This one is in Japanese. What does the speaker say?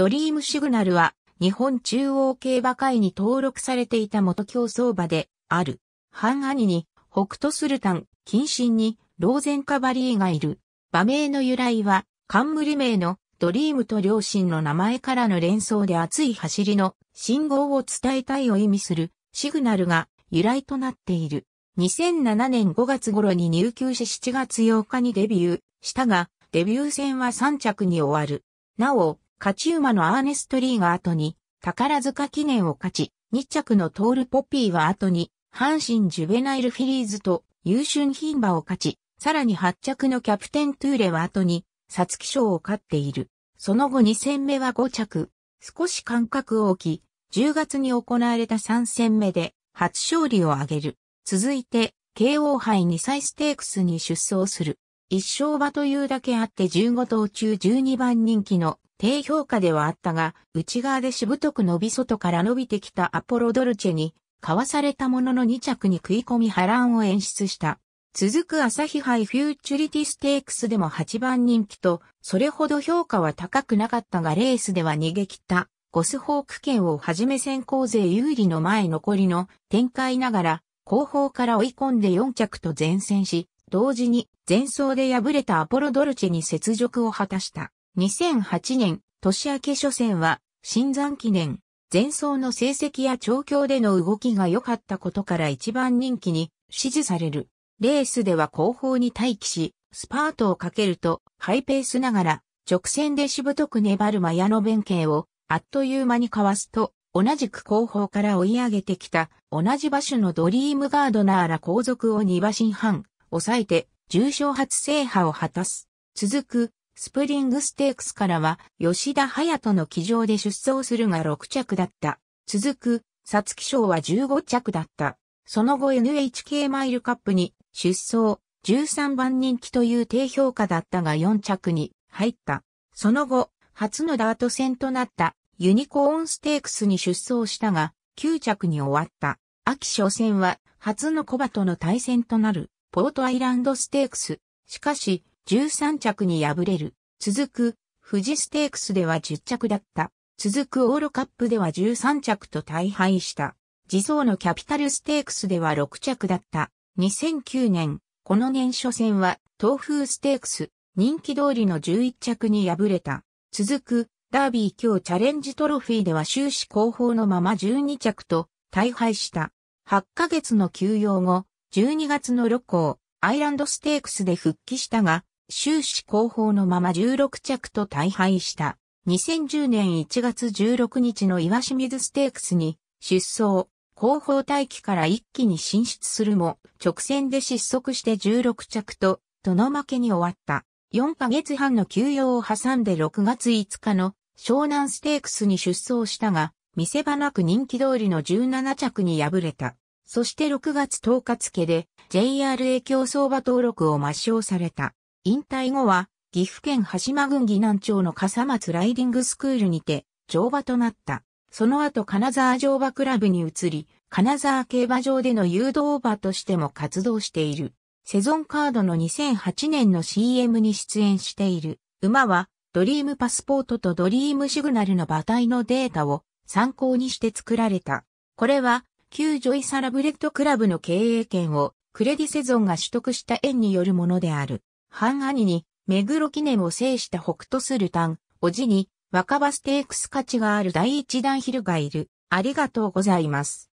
ドリームシグナルは日本中央競馬会に登録されていた元競走馬である。半兄に北斗スルタン、近親にローゼンカバリーがいる。馬名の由来は冠名のドリームと両親の名前からの連想で熱い走りの信号を伝えたいを意味するシグナルが由来となっている。2007年5月頃に入厩し7月8日にデビューしたが、デビュー戦は3着に終わる。なお、勝ち馬のアーネストリーが後に、宝塚記念を勝ち、2着のトールポピーは後に、阪神ジュベナイルフィリーズと優春牝馬を勝ち、さらに8着のキャプテントゥーレは後に、皐月賞を勝っている。その後2戦目は5着。少し間隔を置き、10月に行われた3戦目で初勝利を挙げる。続いて、慶応杯2歳ステークスに出走する。一勝馬というだけあって15頭中12番人気の低評価ではあったが、内側でしぶとく伸び外から伸びてきたアポロドルチェに、かわされたものの2着に食い込み波乱を演出した。続く朝日杯フューチュリティステークスでも8番人気と、それほど評価は高くなかったがレースでは逃げ切った。ゴスホーク県をはじめ先行勢有利の前残りの展開ながら、後方から追い込んで4着と前線し、同時に前走で敗れたアポロドルチェに雪辱を果たした。2008年、年明け初戦は、新山記念、前走の成績や調教での動きが良かったことから一番人気に支持される。レースでは後方に待機し、スパートをかけると、ハイペースながら、直線でしぶとく粘るマヤの弁慶を、あっという間にかわすと、同じく後方から追い上げてきた、同じ馬種のドリームガードナーら後続を2馬身半、抑えて、重賞初制覇を果たす。続く、スプリングステークスからは、吉田隼人の騎乗で出走するが6着だった。続く、皐月賞は15着だった。その後 NHK マイルカップに出走、13番人気という低評価だったが4着に入った。その後、初のダート戦となったユニコーンステークスに出走したが、9着に終わった。秋初戦は初のコバとの対戦となるポートアイランドステークス。しかし、13着に敗れる。続く、富士ステークスでは10着だった。続くオールカップでは13着と大敗した。自走のキャピタルステークスでは6着だった。2009年、この年初戦は、東風ステークス、人気通りの11着に敗れた。続く、ダービー今日チャレンジトロフィーでは終始後方のまま12着と大敗した。8ヶ月の休養後、12月の6校、アイランドステークスで復帰したが、終始後方のまま16着と大敗した。2010年1月16日の岩清水ステークスに出走、後方待機から一気に進出するも、直線で失速して16着と、との負けに終わった。4ヶ月半の休養を挟んで6月5日の湘南ステークスに出走したが、見せ場なく人気通りの17着に敗れた。そして6月10日付で JRA 競走馬登録を抹消された。引退後は岐阜県羽島郡岐南町の笠松ライディングスクールにて乗馬となった。その後金沢乗馬クラブに移り、金沢競馬場での誘導馬としても活動している。セゾンカードの2008年の CM に出演している。馬は、ドリームパスポートとドリームシグナルの馬体のデータを参考にして作られた。これは、旧ジョイサラブレッドクラブの経営権をクレディセゾンが取得した縁によるものである。半兄に、目黒記念を制したホクトスルタン、おじに、若葉ステークス勝ちがあるダイイチダンヒルがいる。ありがとうございます。